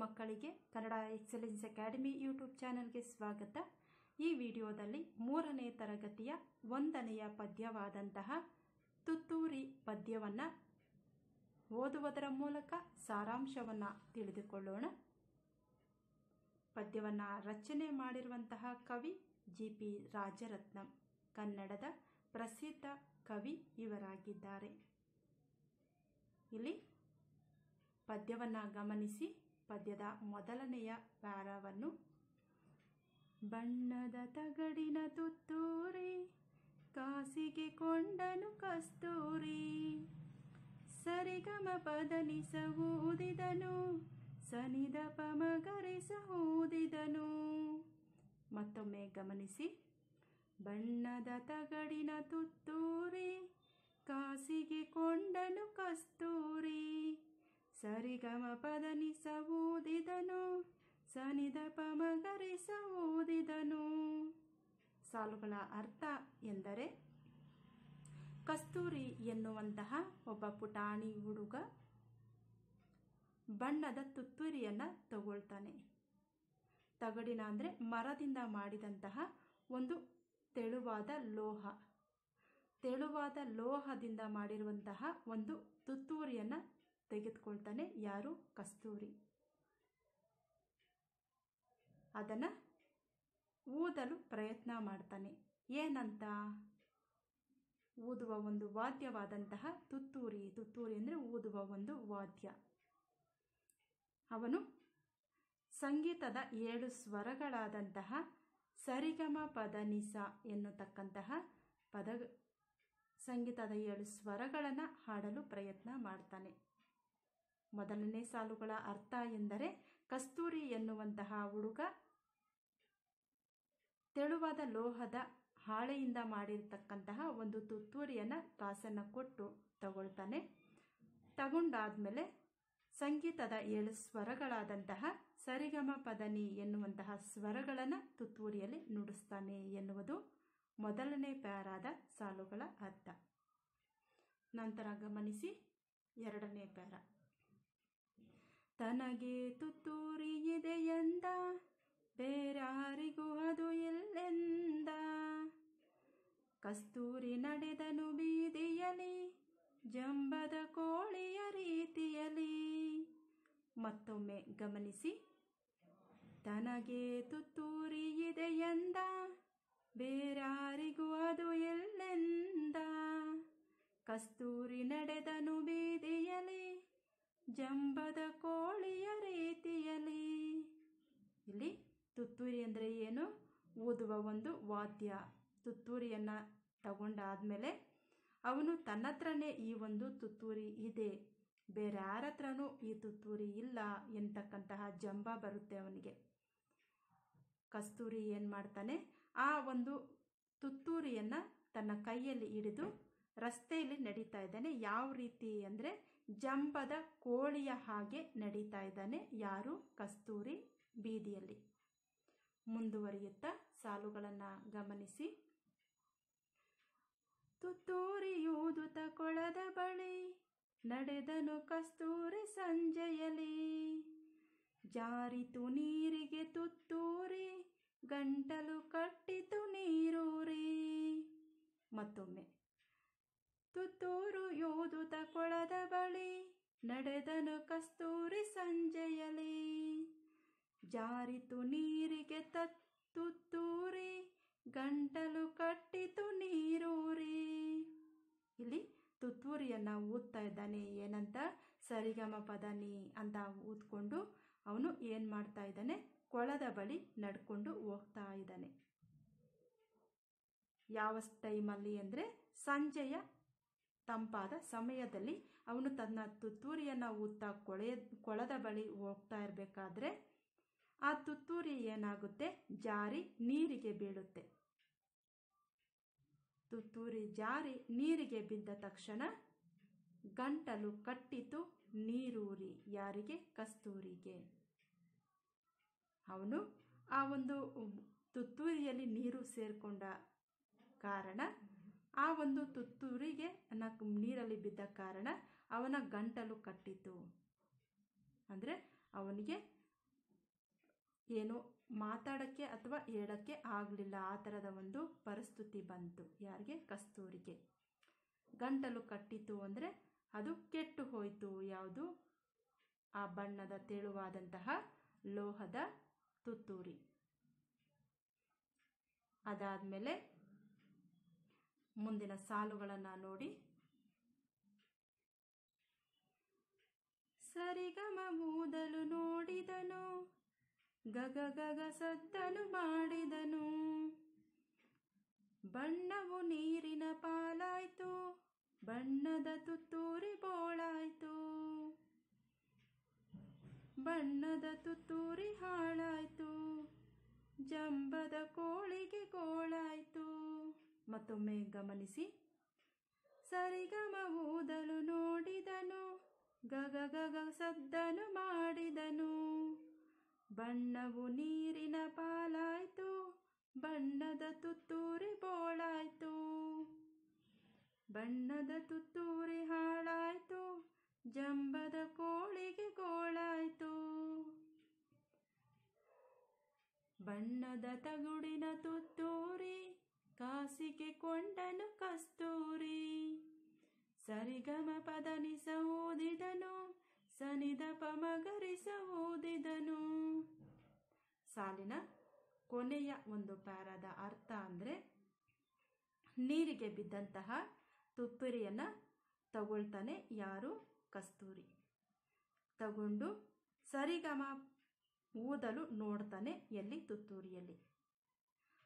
ಮಕ್ಕಳಿಗೆ Kannada excellence academy YouTube ಚಾನೆಲ್ಗೆ ಸ್ವಾಗತ. ಈ ವಿಡಿಯೋದಲ್ಲಿ ಮೂರನೇ ತರಗತಿಯ ಒಂದನೆಯ ಪದ್ಯವಾದಂತಹ ತುತ್ತೂರಿ ಪದ್ಯವನ್ನು ಓದುವುದರ ಮೂಲಕ ಸಾರಾಂಶವನ್ನು ತಿಳಿದುಕೊಳ್ಳೋಣ. ಪದ್ಯವನ್ನು ರಚನೆ ಮಾಡಿರುವಂತಹ ಕವಿ ಜಿ ಪಿ ರಾಜರತ್ನಂ, ಕನ್ನಡದ ಪ್ರಸಿದ್ಧ ಕವಿ ಇವರಾಗಿದ್ದಾರೆ. ಇಲ್ಲಿ ಪದ್ಯವನ್ನು ಗಮನಿಸಿ. ಪದ್ಯದ ಮೊದಲನೆಯ ಪ್ಯಾರವನ್ನು ಬಣ್ಣದ ತಗಡಿನ ತುತ್ತೂರಿ, ಕಾಸಿಗೆ ಕೊಂಡನು ಕಸ್ತೂರಿ. ಸರಿಗಮ ಪದನಿಸ ಊದಿದನು ಸನಿದ ಪಮಗರಿಸ ಊದಿದನು. ಮತ್ತೊಮ್ಮೆ ಗಮನಿಸಿ, ಬಣ್ಣದ ತಗಡಿನ ತುತ್ತೂರಿ, ಕಾಸಿಗೆ ಕೊಂಡನು ಕಸ್ತೂರಿ. ಸರಿಗಮ ಪದನಿಸ ಊದಿದನು ಸನಿದ ಪಮಗರಿಸ ಓದಿದನು ಸಾಲುಗಳ ಅರ್ಥ ಎಂದರೆ, ಕಸ್ತೂರಿ ಎನ್ನುವಂತಹ ಒಬ್ಬ ಪುಟಾಣಿ ಹುಡುಗ ಬಣ್ಣದ ತುತ್ತೂರಿಯನ್ನು ತಗೊಳ್ತಾನೆ. ತಗಡಿನ ಅಂದರೆ ಮರದಿಂದ ಮಾಡಿದಂತಹ ಒಂದು ತೆಳುವಾದ ಲೋಹ. ತೆಳುವಾದ ಲೋಹದಿಂದ ಮಾಡಿರುವಂತಹ ಒಂದು ತುತ್ತೂರಿಯನ್ನು ತೆಗೆದುಕೊಳ್ತಾನೆ ಯಾರು? ಕಸ್ತೂರಿ. ಅದನ್ನು ಊದಲು ಪ್ರಯತ್ನ ಮಾಡ್ತಾನೆ. ಏನಂತ? ಊದುವ ಒಂದು ವಾದ್ಯವಾದಂತಹ ತುತ್ತೂರಿ. ತುತ್ತೂರಿ ಅಂದರೆ ಊದುವ ಒಂದು ವಾದ್ಯ. ಅವನು ಸಂಗೀತದ ಏಳು ಸ್ವರಗಳಾದಂತಹ ಸರಿಗಮ ಪದ ನಿಸ ಎನ್ನುತಕ್ಕಂತಹ ಪದ ಸಂಗೀತದ ಏಳು ಸ್ವರಗಳನ್ನು ಹಾಡಲು ಪ್ರಯತ್ನ ಮಾಡ್ತಾನೆ. ಮೊದಲನೇ ಸಾಲುಗಳ ಅರ್ಥ ಎಂದರೆ ಕಸ್ತೂರಿ ಎನ್ನುವಂತಹ ಹುಡುಗ ತೆಳುವಾದ ಲೋಹದ ಹಾಳೆಯಿಂದ ಮಾಡಿರ್ತಕ್ಕಂತಹ ಒಂದು ತುತ್ತೂರಿಯನ್ನು ಕಾಸನ್ನ ಕೊಟ್ಟು ತಗೊಳ್ತಾನೆ. ತಗೊಂಡಾದ್ಮೇಲೆ ಸಂಗೀತದ ಏಳು ಸ್ವರಗಳಾದಂತಹ ಸರಿಗಮ ಪದನಿ ಎನ್ನುವಂತಹ ಸ್ವರಗಳನ್ನು ತುತ್ತೂರಿಯಲ್ಲಿ ನುಡಿಸ್ತಾನೆ ಎನ್ನುವುದು ಮೊದಲನೇ ಪ್ಯಾರಾದ ಸಾಲುಗಳ ಅರ್ಥ. ನಂತರ ಗಮನಿಸಿ ಎರಡನೇ ಪ್ಯಾರ. ತನಗೆ ತುತ್ತೂರಿ ಇದೆಯೆಂದ ಬೇರಾರಿಗೂ ಅದು ಎಲ್ಲೆಂದ? ಕಸ್ತೂರಿ ನಡೆದನು ಬೀದಿಯಲಿ ಜಂಬದ ಕೋಳಿಯ ರೀತಿಯಲಿ ಮತ್ತೊಮ್ಮೆ ಗಮನಿಸಿ. ತನಗೆ ತುತ್ತೂರಿ ಇದೆಯೆಂದ ಬೇರಾರಿಗೂ ಅದು ಎಲ್ಲೆಂದ? ಕಸ್ತೂರಿ ನಡೆದನು ಬೀದಿಯಲಿ ಜಂಬದ ಕೋಳಿಯ ರೀತಿಯಲಿ ಇಲ್ಲಿ ತುತ್ತೂರಿ ಅಂದರೆ ಏನು? ಓದುವ ಒಂದು ವಾದ್ಯ. ತುತ್ತೂರಿಯನ್ನು ತಗೊಂಡಾದ್ಮೇಲೆ ಅವನು ತನ್ನ ಹತ್ರನೇ ಈ ಒಂದು ತುತ್ತೂರಿ ಇದೆ. ಬೇರೆ ಯಾರ ಹತ್ರನೂ ಈ ತುತ್ತೂರಿ ಇಲ್ಲ ಎಂತಕ್ಕಂತಹ ಜಂಬ ಬರುತ್ತೆ ಅವನಿಗೆ. ಕಸ್ತೂರಿ ಏನು ಮಾಡ್ತಾನೆ? ಆ ಒಂದು ತುತ್ತೂರಿಯನ್ನು ತನ್ನ ಕೈಯಲ್ಲಿ ಹಿಡಿದು ರಸ್ತೆಯಲ್ಲಿ ನಡೀತಾ ಇದ್ದಾನೆ. ಯಾವ ರೀತಿ ಅಂದರೆ ಜಂಬದ ಕೋಳಿಯ ಹಾಗೆ ನಡೀತಾ ಇದ್ದಾನೆ ಯಾರು? ಕಸ್ತೂರಿ ಬೀದಿಯಲ್ಲಿ. ಮುಂದುವರಿಯುತ್ತಾ ಸಾಲುಗಳನ್ನು ಗಮನಿಸಿ. ತುತ್ತೂರಿಯೂದುತ ಕೊಳದ ಬಳಿ ನಡೆದನು ಕಸ್ತೂರಿ ಸಂಜೆಯಲಿ ಜಾರಿತು ನೀರಿಗೆ ತುತ್ತೂರಿ, ಗಂಟಲು ಕಟ್ಟಿತು ನೀರೂರಿ. ಮತ್ತೊಮ್ಮೆ. ತುತ್ತೂರು ಯೋಧುತ ಕೊಳದ ಬಳಿ ನಡೆದನು ಕಸ್ತೂರಿ ಸಂಜೆಯಲಿ ಜಾರಿತು ನೀರಿಗೆ ತತ್ತುತ್ತೂರಿ ಗಂಟಲು ಕಟ್ಟಿತು ನೀರೂರಿ. ಇಲ್ಲಿ ತುತ್ತೂರಿಯನ್ನು ಊದ್ತಾ ಇದ್ದಾನೆ, ಏನಂತ? ಸರಿಗಮ ಪದನಿ ಅಂತ ಊದ್ಕೊಂಡು ಅವನು ಏನು ಮಾಡ್ತಾ ಇದ್ದಾನೆ? ಕೊಳದ ಬಳಿ ನಡ್ಕೊಂಡು ಹೋಗ್ತಾ ಇದ್ದಾನೆ. ಯಾವ ಟೈಮಲ್ಲಿ ಅಂದರೆ ಸಂಜೆಯ ತಂಪಾದ ಸಮಯದಲ್ಲಿ ಅವನು ತನ್ನ ತುತ್ತೂರಿಯನ್ನು ಊದ್ತಾ ಕೊಳೆ, ಕೊಳದ ಬಳಿ ಹೋಗ್ತಾ ಇರಬೇಕಾದ್ರೆ ಆ ತುತ್ತೂರಿ ಏನಾಗುತ್ತೆ? ಜಾರಿ ನೀರಿಗೆ ಬೀಳುತ್ತೆ. ತುತ್ತೂರಿ ಜಾರಿ ನೀರಿಗೆ ಬಿದ್ದ ತಕ್ಷಣ ಗಂಟಲು ಕಟ್ಟಿತು ನೀರೂರಿ, ಯಾರಿಗೆ? ಕಸ್ತೂರಿಗೆ. ಅವನು ಆ ಒಂದು ತುತ್ತೂರಿಯಲ್ಲಿ ನೀರು ಸೇರಿಕೊಂಡ ಕಾರಣ ಆ ಒಂದು ತುತ್ತೂರಿಗೆ ಅನ್ನ ನೀರಲ್ಲಿ ಬಿದ್ದ ಕಾರಣ ಅವನ ಗಂಟಲು ಕಟ್ಟಿತು ಅಂದರೆ ಅವನಿಗೆ ಏನು ಮಾತಾಡೋಕ್ಕೆ ಅಥವಾ ಹೇಳೋಕ್ಕೆ ಆಗಲಿಲ್ಲ. ಆ ಥರದ ಒಂದು ಪರಿಸ್ಥಿತಿ ಬಂತು. ಯಾರಿಗೆ? ಕಸ್ತೂರಿಗೆ. ಗಂಟಲು ಕಟ್ಟಿತು ಅಂದರೆ ಅದು ಕೆಟ್ಟು ಹೋಯಿತು. ಯಾವುದು? ಆ ಬಣ್ಣದ ತೆಳುವಾದಂತಹ ಲೋಹದ ತುತ್ತೂರಿ. ಅದಾದಮೇಲೆ ಮುಂದಿನ ಸಾಲುಗಳನ್ನು ನೋಡಿ. ಸರಿಗಮ ಮೂದಲು ನೋಡಿದನು, ಗಗ ಗಗ ಸದ್ದನು ಮಾಡಿದನು. ಬಣ್ಣವು ನೀರಿನ ಪಾಲಾಯ್ತು, ಬಣ್ಣದ ತುತ್ತೂರಿ ಬೋಳಾಯ್ತು. ಬಣ್ಣದ ತುತ್ತೂರಿ ಹಾಳಾಯ್ತು, ಜಂಬದ ಕೋಳಿಗೆ ಗೋಳಾಯ್ತು. ಮತ್ತೊಮ್ಮೆ ಗಮನಿಸಿ. ಸರಿಗಮ ಊದಲು ನೋಡಿದನು ಗಗ ಗಗ ಸದ್ದನು ಮಾಡಿದನು. ಬಣ್ಣವು ನೀರಿನ ಪಾಲಾಯ್ತು, ಬಣ್ಣದ ತುತ್ತೂರಿ ಬೋಳಾಯ್ತು. ಬಣ್ಣದ ತುತ್ತೂರಿ ಹಾಳಾಯ್ತು, ಜಂಬದ ಕೋಳಿಗೆ ಗೋಳಾಯ್ತು. ಬಣ್ಣದ ತಗುಡಿನ ತುತ್ತೂರಿ ಕಾಸಿಗೆ ಕೊಂಡನು ಕಸ್ತೂರಿ. ಸರಿಗಮ ಪದನಿಸ ಓದಿದನು ಸನಿದ ಪಮಗರಿಸ ಓದಿದನು. ಸಾಲಿನ ಕೊನೆಯ ಒಂದು ಪ್ಯಾರದ ಅರ್ಥ ಅಂದರೆ, ನೀರಿಗೆ ಬಿದ್ದಂತಹ ತುತ್ತೂರಿಯನ್ನು ತಗೊಳ್ತಾನೆ ಯಾರು? ಕಸ್ತೂರಿ. ತಗೊಂಡು ಸರಿಗಮ ಊದಲು ನೋಡ್ತಾನೆ ಎಲ್ಲಿ? ತುತ್ತೂರಿಯಲ್ಲಿ.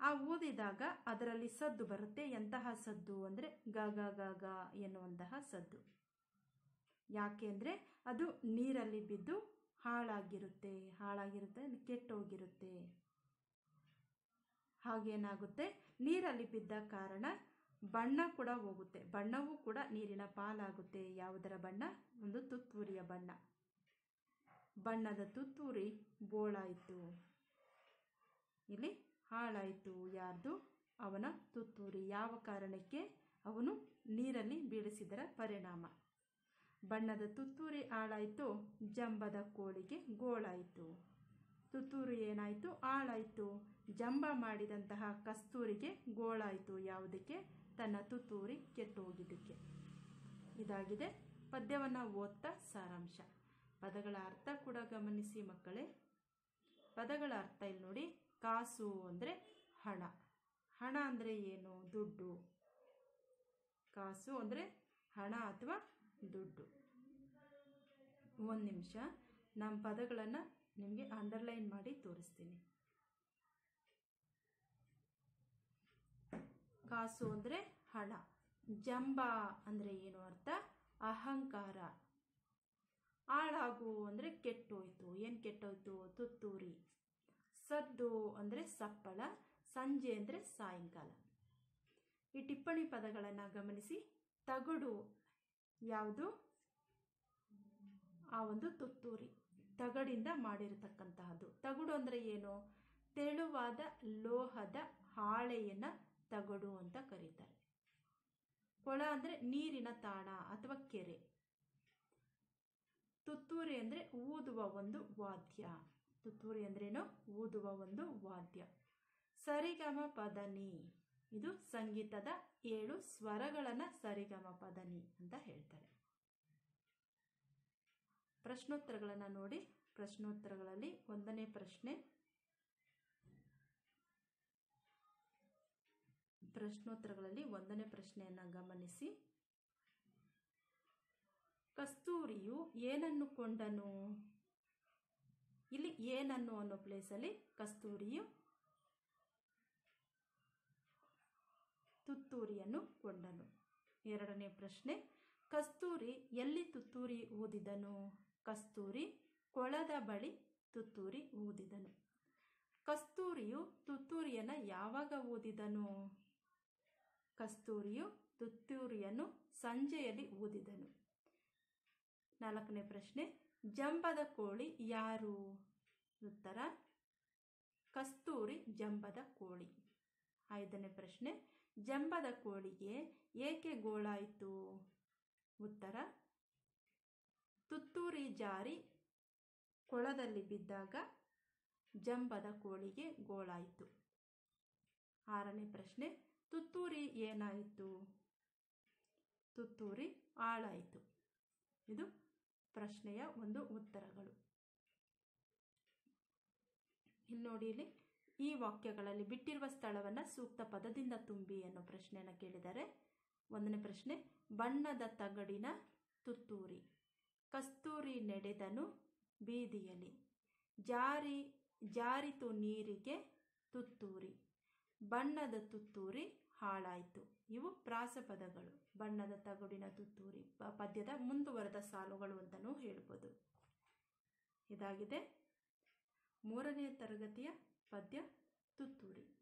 ಆ ಓದಿದಾಗ ಅದರಲ್ಲಿ ಸದ್ದು ಬರುತ್ತೆ. ಎಂತಹ ಸದ್ದು ಅಂದರೆ ಗ ಗ ಗ ಗ ಎನ್ನುವಂತಹ ಸದ್ದು. ಯಾಕೆ ಅಂದರೆ ಅದು ನೀರಲ್ಲಿ ಬಿದ್ದು ಹಾಳಾಗಿರುತ್ತೆ. ಹಾಳಾಗಿರುತ್ತೆ ಕೆಟ್ಟೋಗಿರುತ್ತೆ. ಹಾಗೇನಾಗುತ್ತೆ? ನೀರಲ್ಲಿ ಬಿದ್ದ ಕಾರಣ ಬಣ್ಣ ಕೂಡ ಹೋಗುತ್ತೆ. ಬಣ್ಣವೂ ಕೂಡ ನೀರಿನ ಪಾಲಾಗುತ್ತೆ. ಯಾವುದರ ಬಣ್ಣ? ಒಂದು ತುತ್ತೂರಿಯ ಬಣ್ಣ. ಬಣ್ಣದ ತುತ್ತೂರಿ ಬೋಳಾಯಿತು ಇಲ್ಲಿ ಹಾಳಾಯಿತು ಯಾರ್ದು? ಅವನ ತುತ್ತೂರಿ. ಯಾವ ಕಾರಣಕ್ಕೆ? ಅವನು ನೀರಲ್ಲಿ ಬೀಳಿಸಿದರ ಪರಿಣಾಮ. ಬಣ್ಣದ ತುತ್ತೂರಿ ಹಾಳಾಯಿತು, ಜಂಬದ ಕೋಳಿಗೆ ಗೋಳಾಯಿತು. ತುತ್ತೂರಿ ಏನಾಯಿತು? ಹಾಳಾಯಿತು. ಜಂಬ ಮಾಡಿದಂತಹ ಕಸ್ತೂರಿಗೆ ಗೋಳಾಯಿತು. ಯಾವುದಕ್ಕೆ? ತನ್ನ ತುತ್ತೂರಿ ಕೆಟ್ಟು ಹೋಗಿದ್ದಕ್ಕೆ ಇದಾಗಿದೆ ಪದ್ಯವನ್ನು ಓದ್ತಾ ಸಾರಾಂಶ. ಪದಗಳ ಅರ್ಥ ಕೂಡ ಗಮನಿಸಿ ಮಕ್ಕಳೇ. ಪದಗಳ ಅರ್ಥ ಇಲ್ಲಿ ನೋಡಿ. ಕಾಸು ಅಂದರೆ ಹಣ. ಹಣ ಅಂದರೆ ಏನು? ದುಡ್ಡು. ಕಾಸು ಅಂದರೆ ಹಣ ಅಥವಾ ದುಡ್ಡು. ಒಂದು ನಿಮಿಷ. ನಮ್ಮ ಪದಗಳನ್ನು ನಿಮಗೆ ಅಂಡರ್ಲೈನ್ ಮಾಡಿ ತೋರಿಸ್ತೀನಿ. ಕಾಸು ಅಂದರೆ ಹಣ. ಜಂಬ ಅಂದರೆ ಏನು ಅರ್ಥ? ಅಹಂಕಾರ. ಹಾಳಾಗು ಅಂದರೆ ಕೆಟ್ಟೋಯ್ತು. ಏನು ಕೆಟ್ಟೋಯ್ತು? ತುತ್ತೂರಿ. ಸದ್ದು ಅಂದರೆ ಸಪ್ಪಳ, ಸಂಜೆ ಅಂದರೆ ಸಾಯಂಕಾಲ. ಈ ಟಿಪ್ಪಣಿ ಪದಗಳನ್ನು ಗಮನಿಸಿ. ತಗಡು ಯಾವುದು? ಆ ಒಂದು ತುತ್ತೂರಿ. ತಗಡಿಂದ ಮಾಡಿರತಕ್ಕಂತಹದ್ದು. ತಗಡು ಅಂದರೆ ಏನು? ತೆಳುವಾದ ಲೋಹದ ಹಾಳೆಯನ್ನು ತಗಡು ಅಂತ ಕರೀತಾರೆ. ಕೊಳ ಅಂದರೆ ನೀರಿನ ತಾಣ ಅಥವಾ ಕೆರೆ. ತುತ್ತೂರಿ ಅಂದರೆ ಊದುವ ಒಂದು ವಾದ್ಯ. ತುತ್ತೂರಿ ಅಂದ್ರೇನು? ಊದುವ ಒಂದು ವಾದ್ಯ. ಸರಿಗಮ ಪದನಿ. ಇದು ಸಂಗೀತದ ಏಳು ಸ್ವರಗಳನ್ನು ಸರಿಗಮ ಪದನಿ ಅಂತ ಹೇಳ್ತಾರೆ. ಪ್ರಶ್ನೋತ್ತರಗಳನ್ನು ನೋಡಿ. ಪ್ರಶ್ನೋತ್ತರಗಳಲ್ಲಿ ಒಂದನೇ ಪ್ರಶ್ನೆ. ಪ್ರಶ್ನೋತ್ತರಗಳಲ್ಲಿ ಒಂದನೇ ಪ್ರಶ್ನೆಯನ್ನು ಗಮನಿಸಿ. ಕಸ್ತೂರಿಯು ಏನನ್ನು ಕೊಂಡನು? ಇಲ್ಲಿ ಏನನ್ನು ಅನ್ನೋ ಪ್ಲೇಸಲ್ಲಿ ಕಸ್ತೂರಿಯು ತುತ್ತೂರಿಯನ್ನು ಕೊಂಡನು. ಎರಡನೇ ಪ್ರಶ್ನೆ, ಕಸ್ತೂರಿ ಎಲ್ಲಿ ತುತ್ತೂರಿ ಊದಿದನು? ಕಸ್ತೂರಿ ಕೊಳದ ಬಳಿ ತುತ್ತೂರಿ ಊದಿದನು. ಕಸ್ತೂರಿಯು ತುತ್ತೂರಿಯನ್ನು ಯಾವಾಗ ಊದಿದನು? ಕಸ್ತೂರಿಯು ತುತ್ತೂರಿಯನ್ನು ಸಂಜೆಯಲ್ಲಿ ಊದಿದನು. ನಾಲ್ಕನೇ ಪ್ರಶ್ನೆ ಜಂಬದ ಕೋಳಿ ಯಾರು ಉತ್ತರ? ಕಸ್ತೂರಿ ಜಂಬದ ಕೋಳಿ. ಐದನೇ ಪ್ರಶ್ನೆ, ಜಂಬದ ಕೋಳಿಗೆ ಏಕೆ ಗೋಳಾಯಿತು? ಉತ್ತರ, ತುತ್ತೂರಿ ಜಾರಿ ಕೊಳದಲ್ಲಿ ಬಿದ್ದಾಗ ಜಂಬದ ಕೋಳಿಗೆ ಗೋಳಾಯಿತು. ಆರನೇ ಪ್ರಶ್ನೆ, ತುತ್ತೂರಿ ಏನಾಯಿತು? ತುತ್ತೂರಿ ಹಾಳಾಯಿತು. ಇದು ಪ್ರಶ್ನೆಯ ಒಂದು ಉತ್ತರಗಳು. ನೋಡಿ ಇಲ್ಲಿ ಈ ವಾಕ್ಯಗಳಲ್ಲಿ ಬಿಟ್ಟಿರುವ ಸ್ಥಳವನ್ನು ಸೂಕ್ತ ಪದದಿಂದ ತುಂಬಿ ಅನ್ನೋ ಪ್ರಶ್ನೆಯನ್ನು ಕೇಳಿದ್ದಾರೆ ಒಂದನೇ ಪ್ರಶ್ನೆ, ಬಣ್ಣದ ತಗಡಿನ ತುತ್ತೂರಿ. ಕಸ್ತೂರಿ ನಡೆದನು ಬೀದಿಯಲ್ಲಿ. ಜಾರಿ, ಜಾರಿತು ನೀರಿಗೆ ತುತ್ತೂರಿ. ಬಣ್ಣದ ತುತ್ತೂರಿ ಹಾಳಾಯಿತು. ಇವು ಪ್ರಾಸಪದಗಳು. ಬಣ್ಣದ ತಗಡಿನ ತುತ್ತೂರಿ ಪದ್ಯದ ಮುಂದುವರೆದ ಸಾಲುಗಳು ಅಂತಲೂ ಹೇಳ್ಬೋದು. ಇದಾಗಿದೆ. ಮೂರನೆಯ ತರಗತಿಯ ಪದ್ಯ ತುತ್ತೂರಿ.